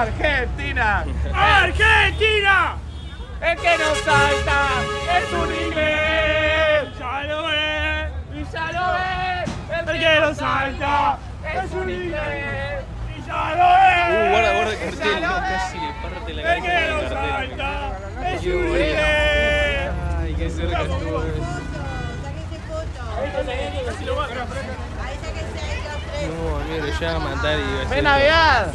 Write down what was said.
Argentina. ¡Argentina! El que no salta es un inglés. ¡Ya lo ves! Y ya lo ves. El el que no salta es un inglés. ¡Y ya lo ves! Uh, guarda, guarda el cartel. Ya lo No, ves. casi le parte la El que cabeza no salta es un bueno. inglés. Ay, qué cerca estuvo eso. Sáquense fotos. Ahí sáquense ahí los. No, amigo, lo llama a matar y va a ser. ¡Feliz Navidad!